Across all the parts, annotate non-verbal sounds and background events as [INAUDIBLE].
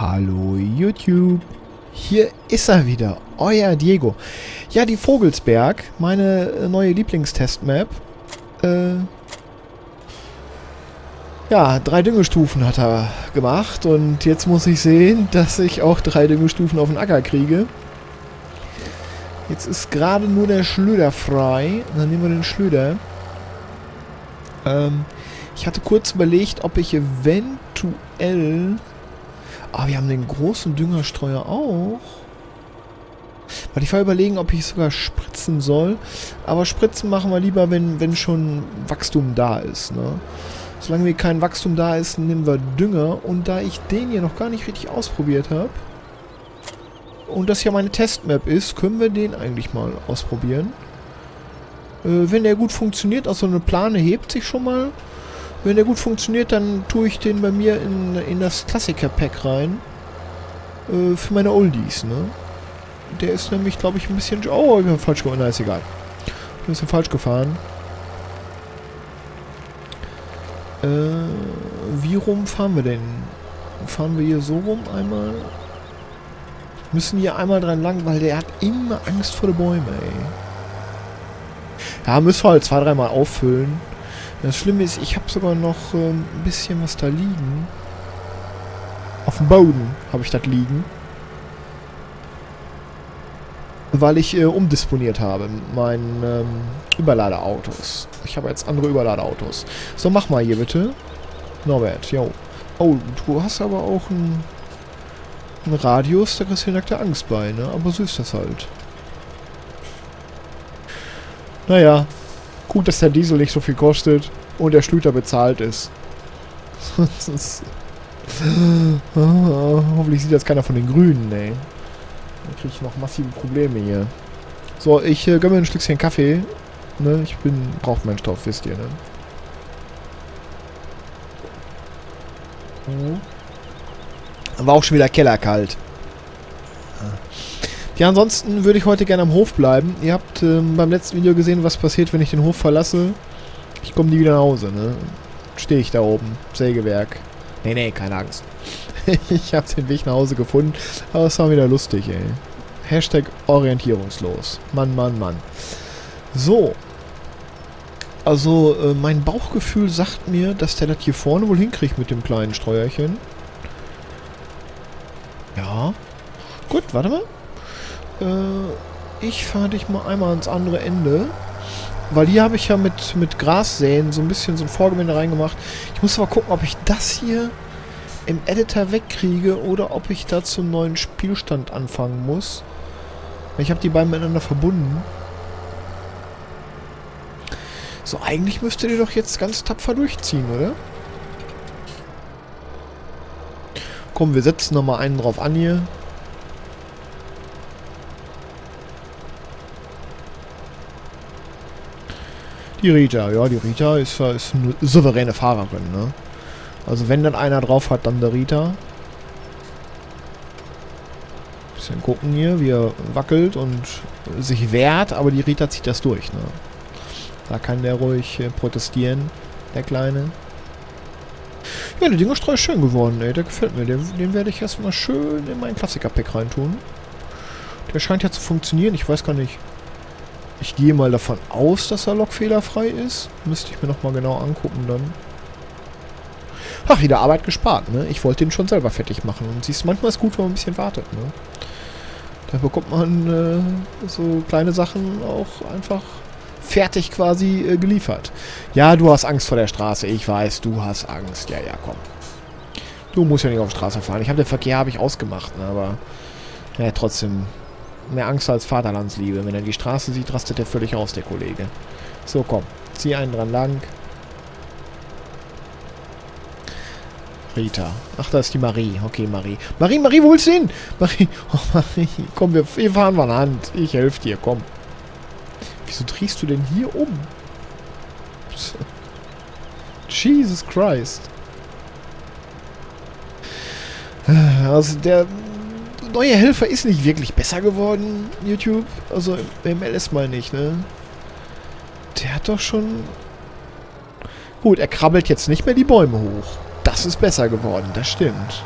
Hallo YouTube. Hier ist er wieder, euer Diego. Ja, die Vogelsberg, meine äh, neue Lieblingstestmap. Äh, ja, drei Düngestufen hat er gemacht und jetzt muss ich sehen, [LAUGHS] dass ich auch drei Düngestufen auf den Acker kriege. Jetzt ist gerade nur der Schlöder frei. Dann nehmen wir den Schlöder. Ähm, ich hatte kurz überlegt, ob ich eventuell... Ah, wir haben den großen Düngerstreuer auch. Weil ich war überlegen, ob ich sogar spritzen soll. Aber spritzen machen wir lieber, wenn, wenn schon Wachstum da ist. Ne? Solange wie kein Wachstum da ist, nehmen wir Dünger. Und da ich den hier noch gar nicht richtig ausprobiert habe und das ja meine Testmap ist, können wir den eigentlich mal ausprobieren. Äh, wenn der gut funktioniert, also eine Plane hebt sich schon mal. Wenn der gut funktioniert, dann tue ich den bei mir in, in das Klassiker-Pack rein. Äh, für meine Oldies, ne? Der ist nämlich, glaube ich, ein bisschen... Oh, ich bin falsch gefahren. Na, ist egal. Ich bin ein bisschen falsch gefahren. Äh, wie rum fahren wir denn? Fahren wir hier so rum einmal? Müssen hier einmal dran lang, weil der hat immer Angst vor den Bäumen, ey. Ja, müssen wir halt zwei, dreimal auffüllen. Das Schlimme ist, ich habe sogar noch äh, ein bisschen was da liegen. Auf dem Boden habe ich das liegen. Weil ich äh, umdisponiert habe, mein ähm, Überladeautos. Ich habe jetzt andere Überladeautos. So, mach mal hier bitte. Norbert, yo. Oh, du hast aber auch einen, einen Radius, da kriegst du nackte Angst bei, ne? Aber so ist das halt. Naja, Gut, dass der Diesel nicht so viel kostet und der Schlüter bezahlt ist. ist [LAUGHS] hoffentlich sieht das keiner von den Grünen, ey. Dann kriege ich noch massive Probleme hier. So, ich äh, gönne mir ein Stückchen Kaffee. Ne, ich bin, braucht meinen Stoff, wisst ihr, ne? Mhm. War auch schon wieder kellerkalt. Ja, ansonsten würde ich heute gerne am Hof bleiben. Ihr habt ähm, beim letzten Video gesehen, was passiert, wenn ich den Hof verlasse. Ich komme nie wieder nach Hause, ne? Stehe ich da oben. Sägewerk. Nee, nee, keine Angst. [LAUGHS] ich habe den Weg nach Hause gefunden. Aber es war wieder lustig, ey. Hashtag orientierungslos. Mann, Mann, Mann. So. Also, äh, mein Bauchgefühl sagt mir, dass der das hier vorne wohl hinkriegt mit dem kleinen Streuerchen. Ja. Gut, warte mal. Äh, ich fahre dich mal einmal ans andere Ende. Weil hier habe ich ja mit, mit Grassäen so ein bisschen so ein Vorgewinde reingemacht. Ich muss aber gucken, ob ich das hier im Editor wegkriege oder ob ich da zum neuen Spielstand anfangen muss. Ich habe die beiden miteinander verbunden. So, eigentlich müsste ihr doch jetzt ganz tapfer durchziehen, oder? Komm, wir setzen nochmal einen drauf an hier. Die Rita, ja, die Rita ist, ist eine souveräne Fahrerin, ne? Also wenn dann einer drauf hat, dann der Rita. Bisschen gucken hier, wie er wackelt und sich wehrt, aber die Rita zieht das durch, ne? Da kann der ruhig äh, protestieren, der Kleine. Ja, der Dingerstreu ist schön geworden, ey. Der gefällt mir. Den, den werde ich erstmal schön in mein Klassiker-Pack reintun. Der scheint ja zu funktionieren. Ich weiß gar nicht, ich gehe mal davon aus, dass er lokfehlerfrei ist. Müsste ich mir nochmal genau angucken dann. Ach, wieder Arbeit gespart, ne? Ich wollte den schon selber fertig machen. Und siehst, manchmal ist gut, wenn man ein bisschen wartet, ne? Da bekommt man äh, so kleine Sachen auch einfach fertig quasi äh, geliefert. Ja, du hast Angst vor der Straße. Ich weiß, du hast Angst. Ja, ja, komm. Du musst ja nicht auf die Straße fahren. Ich habe den Verkehr habe ich ausgemacht, ne? aber ja, trotzdem mehr Angst als Vaterlandsliebe. Wenn er die Straße sieht, rastet er völlig aus, der Kollege. So, komm. Zieh einen dran lang. Rita. Ach, da ist die Marie. Okay, Marie. Marie, Marie, wo willst du hin? Marie. Oh, Marie. Komm, wir, wir fahren mal an Hand. Ich helfe dir, komm. Wieso drehst du denn hier um? [LAUGHS] Jesus Christ. Also der neue Helfer ist nicht wirklich besser geworden, YouTube. Also im LS mal nicht, ne? Der hat doch schon... Gut, er krabbelt jetzt nicht mehr die Bäume hoch. Das ist besser geworden, das stimmt.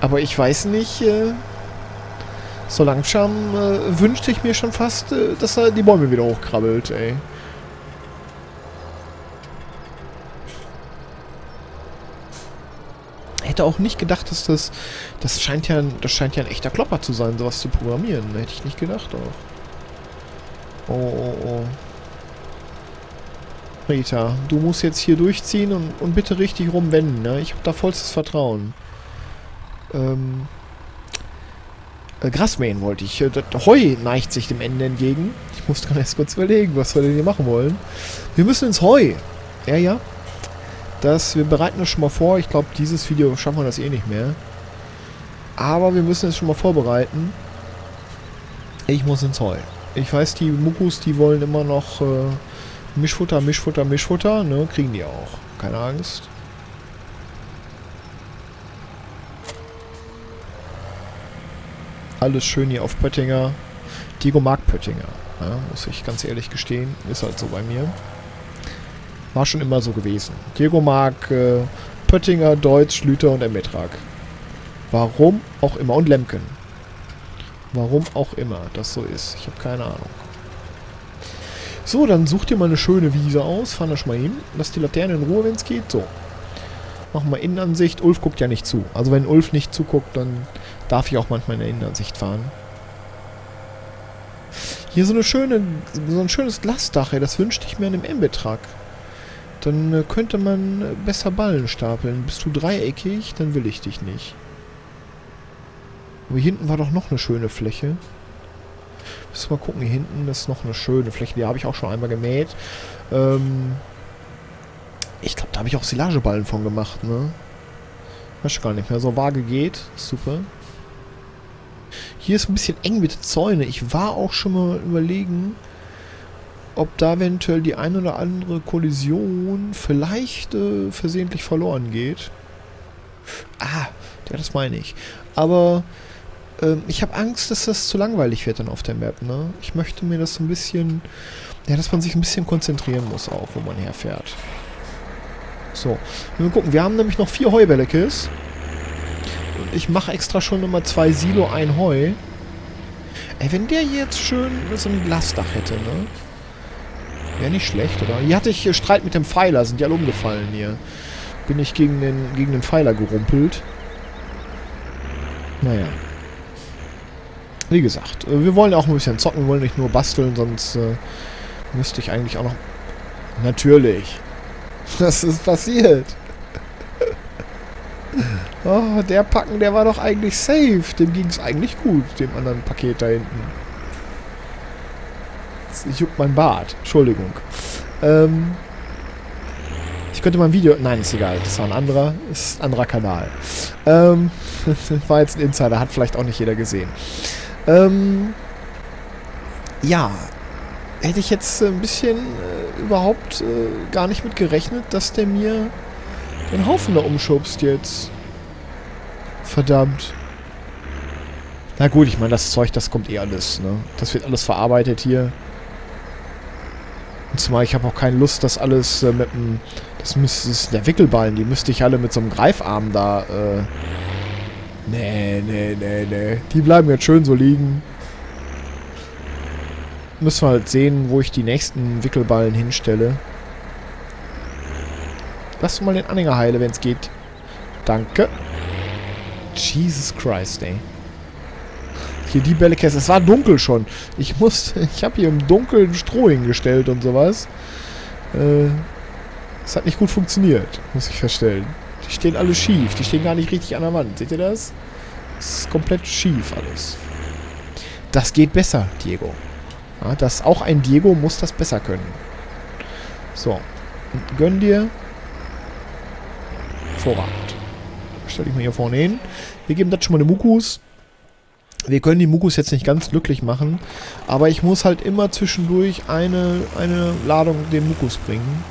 Aber ich weiß nicht, äh, so langsam äh, wünschte ich mir schon fast, äh, dass er die Bäume wieder hochkrabbelt, ey. Hätte auch nicht gedacht, dass das... Das scheint ja, das scheint ja ein echter Klopper zu sein, sowas zu programmieren. Hätte ich nicht gedacht auch. Oh, oh, oh. Rita, du musst jetzt hier durchziehen und, und bitte richtig rumwenden, ne? Ich habe da vollstes Vertrauen. Ähm... Äh, Gras mähen wollte ich. Äh, Heu neigt sich dem Ende entgegen. Ich muss dran erst kurz überlegen, was wir denn hier machen wollen. Wir müssen ins Heu. Ja, ja. Das, wir bereiten das schon mal vor. Ich glaube, dieses Video schaffen wir das eh nicht mehr. Aber wir müssen es schon mal vorbereiten. Ich muss ins Heu. Ich weiß, die Mukus, die wollen immer noch äh, Mischfutter, Mischfutter, Mischfutter. Ne? Kriegen die auch. Keine Angst. Alles schön hier auf Pöttinger. Diego mag Pöttinger. Ja, muss ich ganz ehrlich gestehen. Ist halt so bei mir. War schon immer so gewesen. Diego mag äh, Pöttinger, Deutsch, Schlüter und Emmetrag. Warum auch immer. Und Lemken. Warum auch immer das so ist. Ich habe keine Ahnung. So, dann such dir mal eine schöne Wiese aus. Fahr da schon mal hin. Lass die Laterne in Ruhe, wenn es geht. So. Machen wir Innenansicht. Ulf guckt ja nicht zu. Also wenn Ulf nicht zuguckt, dann darf ich auch manchmal in der Innenansicht fahren. Hier so eine schöne, so ein schönes Glasdach, ey. Das wünschte ich mir an dem M-Betrag. Dann äh, könnte man äh, besser Ballen stapeln. Bist du dreieckig, dann will ich dich nicht. Aber hier hinten war doch noch eine schöne Fläche. Müssen wir mal gucken, hier hinten ist noch eine schöne Fläche. Die habe ich auch schon einmal gemäht. Ähm ich glaube, da habe ich auch Silageballen von gemacht, ne? Weiß gar nicht mehr. So vage geht. Super. Hier ist ein bisschen eng mit Zäune. Ich war auch schon mal überlegen, ob da eventuell die ein oder andere Kollision vielleicht äh, versehentlich verloren geht. Ah, ja, das meine ich. Aber ähm, ich habe Angst, dass das zu langweilig wird dann auf der Map, ne? Ich möchte mir das so ein bisschen... Ja, dass man sich ein bisschen konzentrieren muss auch, wo man herfährt. So, wir gucken. Wir haben nämlich noch vier Heubellekes. Und ich mache extra schon nochmal zwei Silo, ein Heu. Ey, wenn der jetzt schön so ein Glasdach hätte, ne? Wäre nicht schlecht, oder? Hier hatte ich Streit mit dem Pfeiler, sind die alle umgefallen hier. Bin ich gegen den, gegen den Pfeiler gerumpelt. Naja. Wie gesagt, äh, wir wollen auch ein bisschen zocken, wir wollen nicht nur basteln, sonst äh, müsste ich eigentlich auch noch... Natürlich. [LAUGHS] Was ist passiert? [LAUGHS] Oh, der Packen, der war doch eigentlich safe. Dem ging es eigentlich gut, dem anderen Paket da hinten. Ich juckt mein Bart. Entschuldigung. Ähm, ich könnte mal ein Video... Nein, ist egal. Das war ein anderer. Ist ein anderer Kanal. Ähm, [LAUGHS] war jetzt ein Insider. Hat vielleicht auch nicht jeder gesehen. Ähm, ja. Hätte ich jetzt ein bisschen äh, überhaupt äh, gar nicht mit gerechnet, dass der mir den Haufen da umschubst jetzt. Verdammt. Na gut, ich meine, das Zeug, das kommt eh alles, ne? Das wird alles verarbeitet hier. Und zumal ich habe auch keine Lust, das alles äh, mit dem... Das, müsste, das der Wickelballen, die müsste ich alle mit so einem Greifarm da... Äh, nee, nee, nee, nee. Die bleiben jetzt schön so liegen. Müssen wir halt sehen, wo ich die nächsten Wickelballen hinstelle. Lass mal den Anhänger heile, wenn es geht. Danke. Jesus Christ, ey. Hier die Bällekäste. Es war dunkel schon. Ich muss... [LAUGHS] Ich habe hier im Dunkeln Stroh hingestellt und sowas. Äh, es hat nicht gut funktioniert, muss ich feststellen. Die stehen alle schief. Die stehen gar nicht richtig an der Wand. Seht ihr das? Das ist komplett schief alles. Das geht besser, Diego. Ja, das, auch ein Diego muss das besser können. So. Gönn dir. Vorrat. Stell dich mal hier vorne hin. Wir geben das schon mal eine Mukus. Wir können die Mukus jetzt nicht ganz glücklich machen, aber ich muss halt immer zwischendurch eine, eine Ladung den Mukus bringen.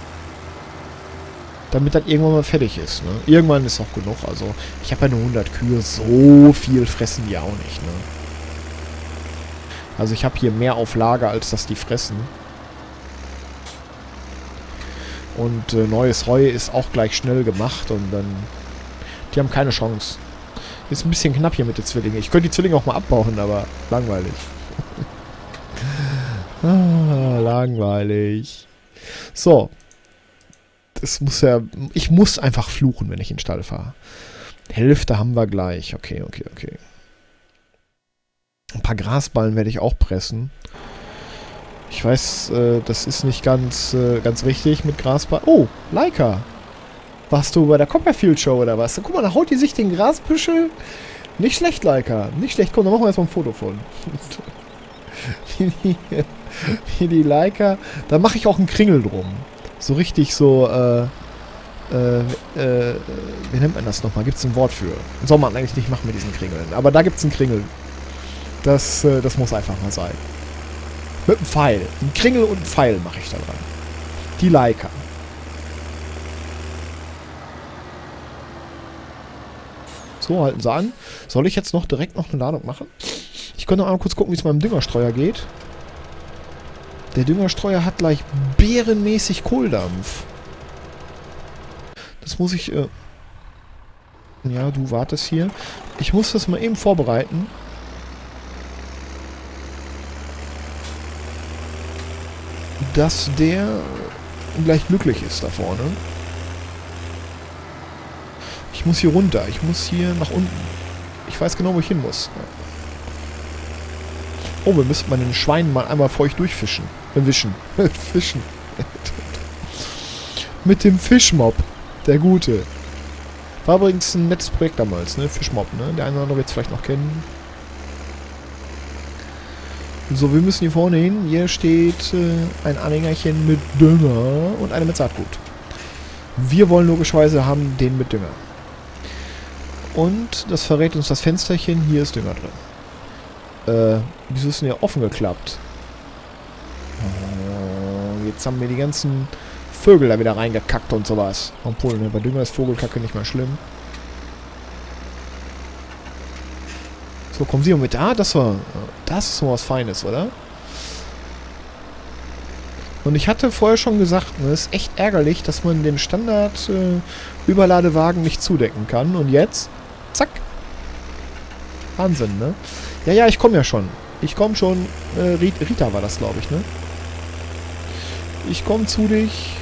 Damit das irgendwann mal fertig ist. Ne? Irgendwann ist auch genug. Also ich habe ja nur 100 Kühe. So viel fressen die auch nicht. Ne? Also ich habe hier mehr auf Lager, als dass die fressen. Und äh, neues Heu ist auch gleich schnell gemacht und dann... Die haben keine Chance. Ist ein bisschen knapp hier mit den Zwillingen. Ich könnte die Zwillinge auch mal abbauen, aber langweilig. [LAUGHS] ah, langweilig. So. Das muss ja... Ich muss einfach fluchen, wenn ich in den Stall fahre. Hälfte haben wir gleich. Okay, okay, okay. Ein paar Grasballen werde ich auch pressen. Ich weiß, äh, das ist nicht ganz, äh, ganz richtig mit Grasballen. Oh, Leica. Warst du bei der Copperfield Show oder was? Guck mal, da haut die sich den Grasbüschel. Nicht schlecht, Leica. Nicht schlecht. Komm, dann machen wir erstmal ein Foto von. [LAUGHS] wie, die, wie die Leica. Da mache ich auch einen Kringel drum. So richtig so, äh, äh, äh, wie nennt man das nochmal? Gibt es ein Wort für? Soll man eigentlich nicht machen mit diesen Kringeln. Aber da gibt es einen Kringel. Das, äh, das muss einfach mal sein. Mit einem Pfeil. Ein Kringel und ein Pfeil mache ich da dran. Die Leica. So, halten sie an. Soll ich jetzt noch direkt noch eine Ladung machen? Ich könnte noch einmal kurz gucken, wie es meinem Düngerstreuer geht. Der Düngerstreuer hat gleich bärenmäßig Kohldampf. Das muss ich... Äh ja, du wartest hier. Ich muss das mal eben vorbereiten. Dass der gleich glücklich ist da vorne. Ich muss hier runter. Ich muss hier nach unten. Ich weiß genau, wo ich hin muss. Oh, wir müssen mal den Schweinen mal einmal feucht durchfischen. Äh, wischen. [LAUGHS] Fischen. Mit dem Fischmob. Der Gute. War übrigens ein nettes Projekt damals, ne? Fischmob, ne? Der eine oder andere wird es vielleicht noch kennen. So, wir müssen hier vorne hin. Hier steht äh, ein Anhängerchen mit Dünger und eine mit Saatgut. Wir wollen logischerweise haben den mit Dünger. Und das verrät uns das Fensterchen. Hier ist Dünger drin. Äh, wieso ist denn hier offen geklappt? Oh, jetzt haben wir die ganzen Vögel da wieder reingekackt und sowas. Obwohl, ne, bei Dünger ist Vogelkacke nicht mal schlimm. So, kommen Sie mal mit. Ah, das war... Das ist so was Feines, oder? Und ich hatte vorher schon gesagt, ne, ist echt ärgerlich, dass man den Standard-Überladewagen äh, nicht zudecken kann. Und jetzt Zack. Wahnsinn, ne? Ja, ja, ich komme ja schon. Ich komme schon. Äh, Rita war das, glaube ich, ne? Ich komme zu dich.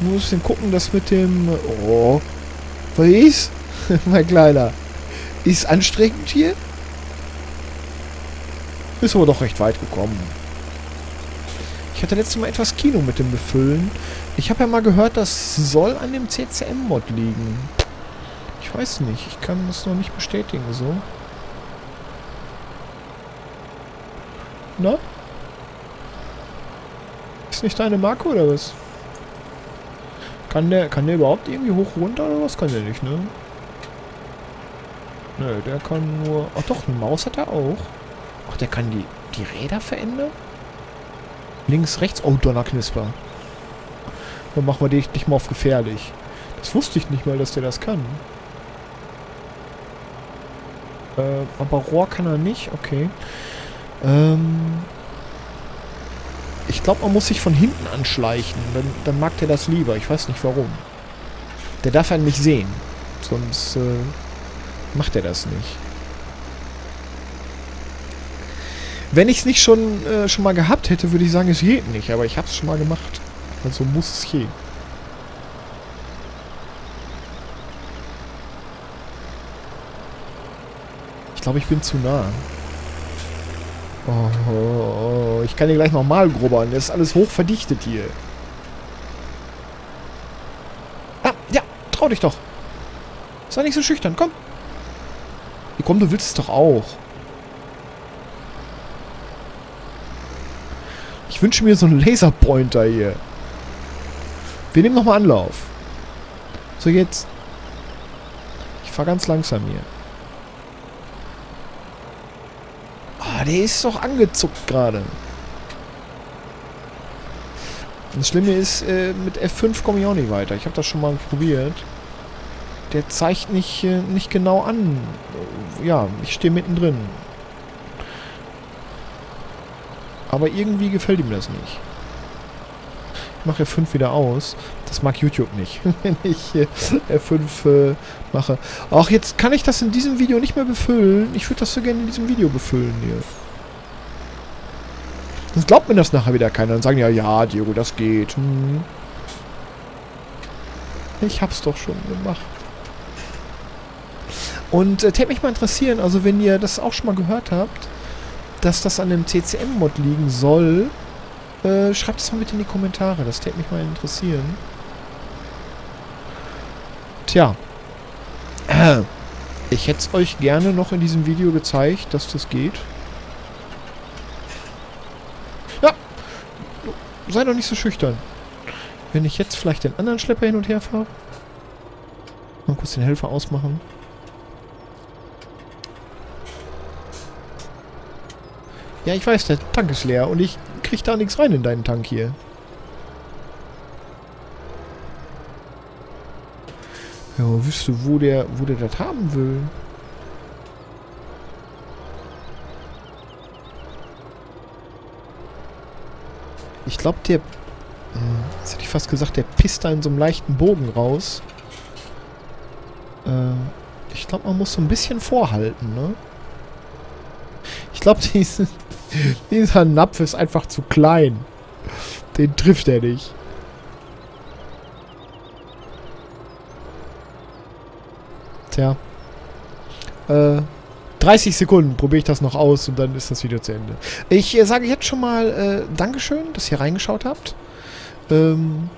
Du musst den gucken, dass mit dem... Oh. Was ist? [LAUGHS] mein Kleiner. Ist anstrengend hier? Ist aber doch recht weit gekommen. Ich hatte letztes Mal etwas Kino mit dem Befüllen. Ich habe ja mal gehört, das soll an dem CCM-Mod liegen. Weiß nicht. Ich kann das noch nicht bestätigen, so. Na? Ist nicht deine Marke oder was? Kann der, kann der überhaupt irgendwie hoch runter oder was? Kann der nicht, ne? Nö, der kann nur... Ach doch, eine Maus hat er auch. Ach, der kann die, die Räder verändern? Links, rechts. Oh, Donnerknisper. Dann machen wir dich nicht mal auf gefährlich. Das wusste ich nicht mal, dass der das kann. Äh, aber Rohr kann er nicht. Okay. Ähm, ich glaube, man muss sich von hinten anschleichen. Dann, dann mag der das lieber. Ich weiß nicht warum. Der darf einen nicht sehen. Sonst äh, macht er das nicht. Wenn ich es nicht schon, äh, schon mal gehabt hätte, würde ich sagen, es geht nicht. Aber ich habe es schon mal gemacht. Also muss es gehen. Ich glaube, ich bin zu nah. Oh, oh, oh, ich kann hier gleich nochmal grubbern. Das ist alles hoch verdichtet hier. Ah, ja, trau dich doch. Sei nicht so schüchtern, komm. Hier, komm, du willst es doch auch. Ich wünsche mir so einen Laserpointer hier. Wir nehmen nochmal Anlauf. So, jetzt. Ich fahre ganz langsam hier. Ah, der ist doch angezuckt gerade. Das Schlimme ist, äh, mit F5 komme ich auch nicht weiter. Ich habe das schon mal probiert. Der zeigt nicht, äh, nicht genau an. Ja, ich stehe mittendrin. Aber irgendwie gefällt ihm das nicht. Mache F5 wieder aus. Das mag YouTube nicht, [LAUGHS] wenn ich äh, F5 äh, mache. Auch jetzt kann ich das in diesem Video nicht mehr befüllen. Ich würde das so gerne in diesem Video befüllen hier. Sonst glaubt mir das nachher wieder keiner. Dann sagen ja, ja, Diego, das geht. Hm. Ich hab's doch schon gemacht. Und äh, täte mich mal interessieren, also wenn ihr das auch schon mal gehört habt, dass das an dem CCM-Mod liegen soll, äh, schreibt es mal mit in die Kommentare. Das täte mich mal interessieren. Tja. [CLEARS THROAT] Ich hätte es euch gerne noch in diesem Video gezeigt, dass das geht. Ja. Sei doch nicht so schüchtern. Wenn ich jetzt vielleicht den anderen Schlepper hin und her fahre. Mal kurz den Helfer ausmachen. Ja, ich weiß, der Tank ist leer und ich krieg da nichts rein in deinen Tank hier. Ja, wüsste, wo der, wo der das haben will. Ich glaube, der... Hm, jetzt hätte ich fast gesagt, der pisst da in so einem leichten Bogen raus. Äh, ich glaube, man muss so ein bisschen vorhalten, ne? Ich glaube, diese, [LAUGHS] dieser Napf ist einfach zu klein. Den trifft er nicht. Tja. Äh, 30 Sekunden probiere ich das noch aus und dann ist das Video zu Ende. Ich äh, sage jetzt schon mal äh, Dankeschön, dass ihr reingeschaut habt. Ähm,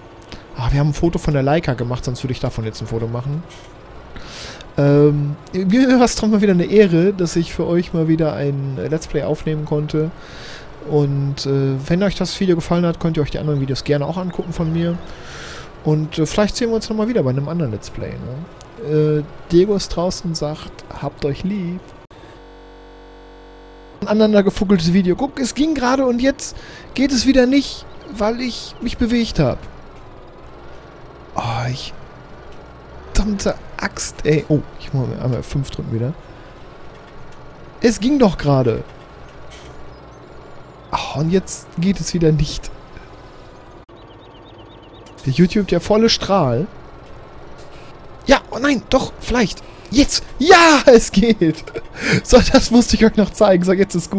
ah, wir haben ein Foto von der Leica gemacht, sonst würde ich davon jetzt ein Foto machen. Ähm, mir war es doch mal wieder eine Ehre, dass ich für euch mal wieder ein Let's Play aufnehmen konnte. Und äh, wenn euch das Video gefallen hat, könnt ihr euch die anderen Videos gerne auch angucken von mir. Und äh, vielleicht sehen wir uns nochmal wieder bei einem anderen Let's Play. Ne? Äh, Diego ist draußen sagt, habt euch lieb. Ein aneinander gefuckeltes Video. Guck, es ging gerade und jetzt geht es wieder nicht, weil ich mich bewegt habe. Oh, ich... Verdammte Axt, ey. Oh, ich muss mal einmal 5 drücken wieder. Es ging doch gerade. Oh, und jetzt geht es wieder nicht. Der YouTube der volle Strahl. Ja, oh nein, doch, vielleicht. Jetzt. Ja, es geht. [LAUGHS] So, das musste ich euch noch zeigen. So, jetzt ist gut.